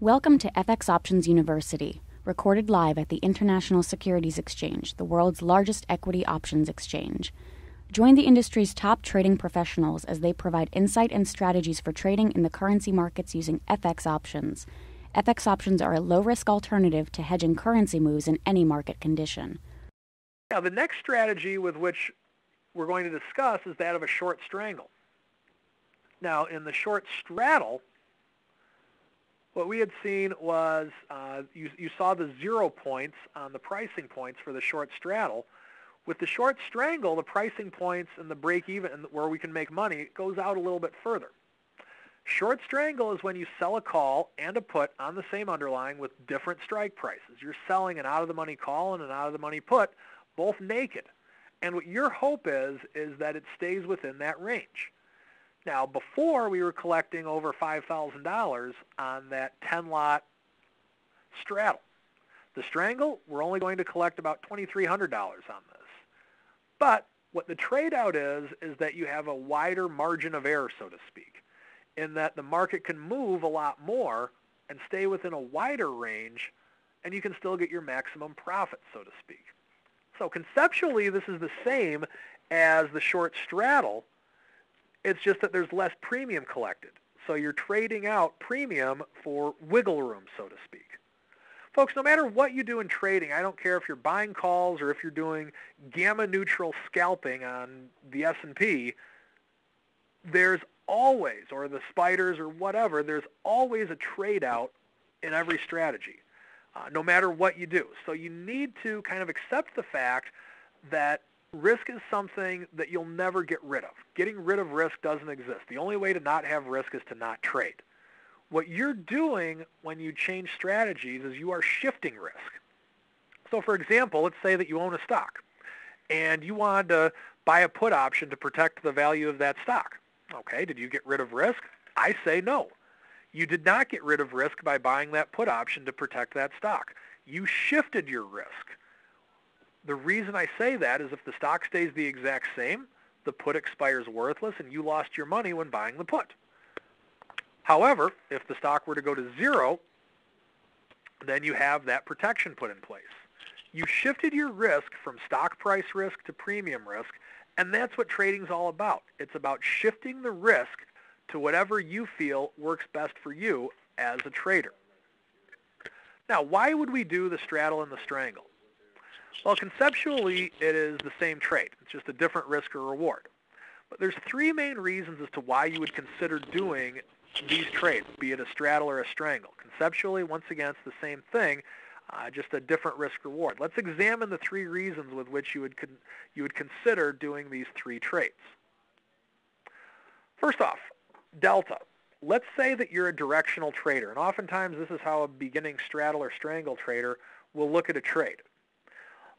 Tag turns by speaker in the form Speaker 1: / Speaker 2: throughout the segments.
Speaker 1: Welcome to FX Options University, recorded live at the International Securities Exchange, the world's largest equity options exchange. Join the industry's top trading professionals as they provide insight and strategies for trading in the currency markets using FX options. FX options are a low risk alternative to hedging currency moves in any market condition.
Speaker 2: Now, the next strategy with which we're going to discuss is that of a short strangle. Now, in the short straddle, what we had seen was uh, you, you saw the zero points on the pricing points for the short straddle. With the short strangle, the pricing points and the break even where we can make money goes out a little bit further. Short strangle is when you sell a call and a put on the same underlying with different strike prices. You're selling an out-of-the-money call and an out-of-the-money put, both naked. And what your hope is, is that it stays within that range. Now, before we were collecting over $5,000 on that 10-lot straddle. The strangle, we're only going to collect about $2,300 on this. But what the trade-out is, is that you have a wider margin of error, so to speak, in that the market can move a lot more and stay within a wider range, and you can still get your maximum profit, so to speak. So conceptually, this is the same as the short straddle, it's just that there's less premium collected. So you're trading out premium for wiggle room, so to speak. Folks, no matter what you do in trading, I don't care if you're buying calls or if you're doing gamma neutral scalping on the S&P, there's always, or the spiders or whatever, there's always a trade out in every strategy, uh, no matter what you do. So you need to kind of accept the fact that risk is something that you'll never get rid of. Getting rid of risk doesn't exist. The only way to not have risk is to not trade. What you're doing when you change strategies is you are shifting risk. So for example, let's say that you own a stock and you wanted to buy a put option to protect the value of that stock. Okay, did you get rid of risk? I say no. You did not get rid of risk by buying that put option to protect that stock. You shifted your risk. The reason I say that is if the stock stays the exact same, the put expires worthless and you lost your money when buying the put. However, if the stock were to go to zero, then you have that protection put in place. You shifted your risk from stock price risk to premium risk, and that's what trading's all about. It's about shifting the risk to whatever you feel works best for you as a trader. Now, why would we do the straddle and the strangle? Well, conceptually, it is the same trade. It's just a different risk or reward. But there's three main reasons as to why you would consider doing these trades, be it a straddle or a strangle. Conceptually, once again, it's the same thing, uh, just a different risk reward. Let's examine the three reasons with which you would you would consider doing these three trades. First off, delta. Let's say that you're a directional trader, and oftentimes this is how a beginning straddle or strangle trader will look at a trade.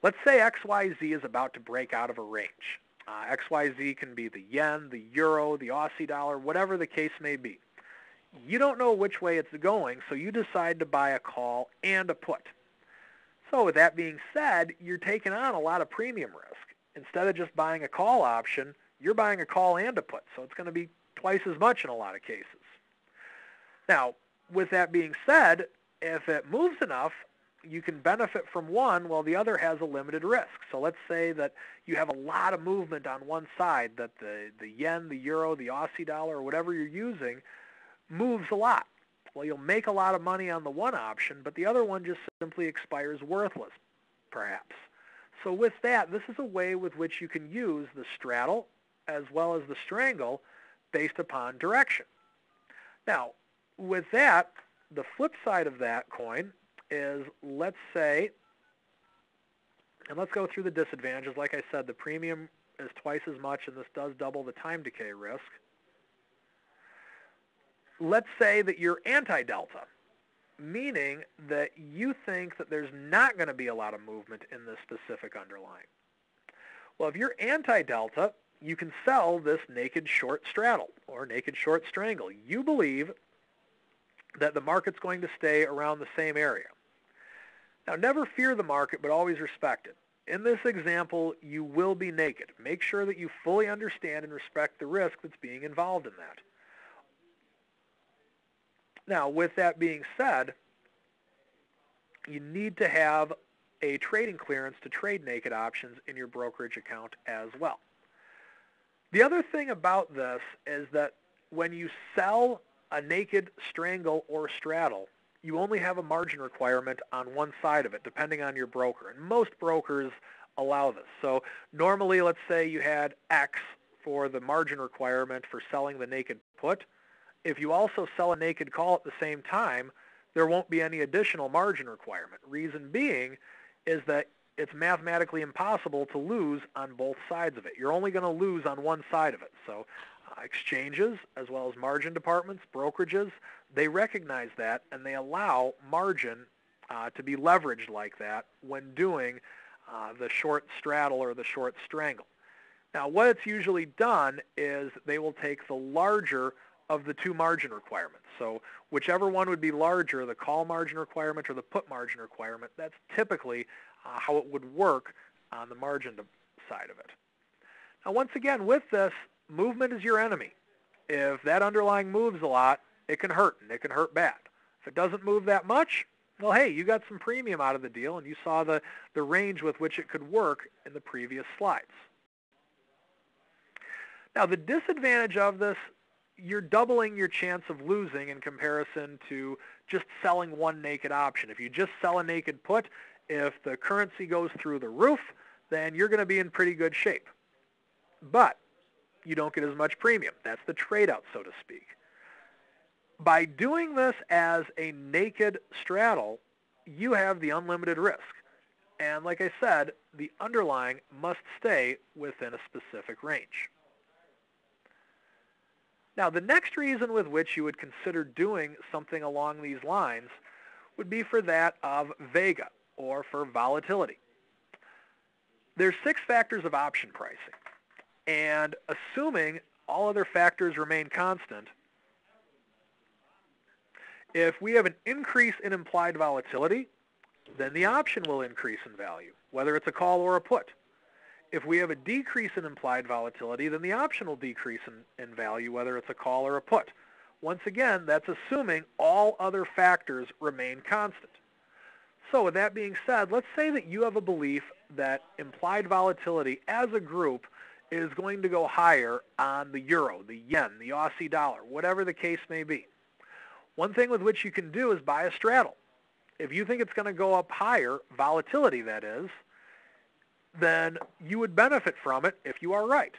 Speaker 2: Let's say XYZ is about to break out of a range. Uh, XYZ can be the yen, the euro, the Aussie dollar, whatever the case may be. You don't know which way it's going, so you decide to buy a call and a put. So with that being said, you're taking on a lot of premium risk. Instead of just buying a call option, you're buying a call and a put, so it's going to be twice as much in a lot of cases. Now, with that being said, if it moves enough, you can benefit from one while the other has a limited risk. So let's say that you have a lot of movement on one side, that the, the yen, the euro, the Aussie dollar, or whatever you're using moves a lot. Well, you'll make a lot of money on the one option, but the other one just simply expires worthless, perhaps. So with that, this is a way with which you can use the straddle as well as the strangle based upon direction. Now, with that, the flip side of that coin is let's say, and let's go through the disadvantages. Like I said, the premium is twice as much, and this does double the time decay risk. Let's say that you're anti-delta, meaning that you think that there's not going to be a lot of movement in this specific underlying. Well, if you're anti-delta, you can sell this naked short straddle or naked short strangle. You believe that the market's going to stay around the same area. Now, never fear the market, but always respect it. In this example, you will be naked. Make sure that you fully understand and respect the risk that's being involved in that. Now, with that being said, you need to have a trading clearance to trade naked options in your brokerage account as well. The other thing about this is that when you sell a naked strangle or straddle, you only have a margin requirement on one side of it, depending on your broker. And most brokers allow this. So normally, let's say you had X for the margin requirement for selling the naked put. If you also sell a naked call at the same time, there won't be any additional margin requirement. Reason being is that it's mathematically impossible to lose on both sides of it. You're only going to lose on one side of it. So exchanges, as well as margin departments, brokerages, they recognize that and they allow margin uh, to be leveraged like that when doing uh, the short straddle or the short strangle. Now, what it's usually done is they will take the larger of the two margin requirements. So whichever one would be larger, the call margin requirement or the put margin requirement, that's typically uh, how it would work on the margin side of it. Now once again, with this, movement is your enemy. If that underlying moves a lot, it can hurt, and it can hurt bad. If it doesn't move that much, well, hey, you got some premium out of the deal, and you saw the, the range with which it could work in the previous slides. Now, the disadvantage of this you're doubling your chance of losing in comparison to just selling one naked option. If you just sell a naked put, if the currency goes through the roof, then you're going to be in pretty good shape. But you don't get as much premium. That's the trade-out, so to speak. By doing this as a naked straddle, you have the unlimited risk. And like I said, the underlying must stay within a specific range. Now, the next reason with which you would consider doing something along these lines would be for that of vega, or for volatility. There's six factors of option pricing, and assuming all other factors remain constant, if we have an increase in implied volatility, then the option will increase in value, whether it's a call or a put. If we have a decrease in implied volatility, then the option will decrease in, in value, whether it's a call or a put. Once again, that's assuming all other factors remain constant. So with that being said, let's say that you have a belief that implied volatility as a group is going to go higher on the euro, the yen, the Aussie dollar, whatever the case may be. One thing with which you can do is buy a straddle. If you think it's going to go up higher, volatility that is, then you would benefit from it if you are right.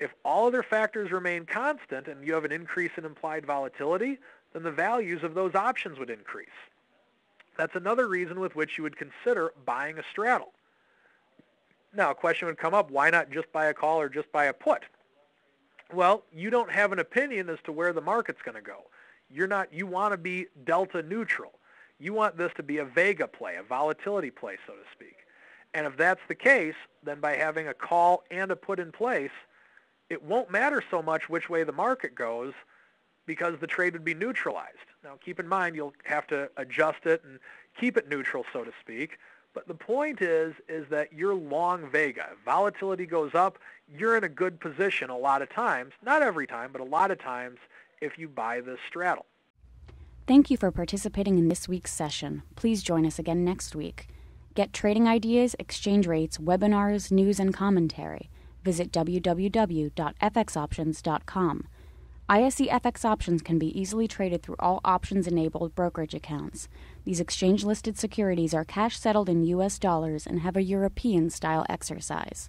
Speaker 2: If all other factors remain constant and you have an increase in implied volatility, then the values of those options would increase. That's another reason with which you would consider buying a straddle. Now, a question would come up, why not just buy a call or just buy a put? Well, you don't have an opinion as to where the market's going to go. You're not, you want to be delta neutral. You want this to be a vega play, a volatility play, so to speak. And if that's the case, then by having a call and a put in place, it won't matter so much which way the market goes because the trade would be neutralized. Now keep in mind you'll have to adjust it and keep it neutral, so to speak. But the point is, is that you're long Vega. Volatility goes up, you're in a good position a lot of times, not every time, but a lot of times if you buy this straddle.
Speaker 1: Thank you for participating in this week's session. Please join us again next week. Get trading ideas, exchange rates, webinars, news, and commentary. Visit www.fxoptions.com. ISE FX options can be easily traded through all options enabled brokerage accounts. These exchange listed securities are cash settled in US dollars and have a European style exercise.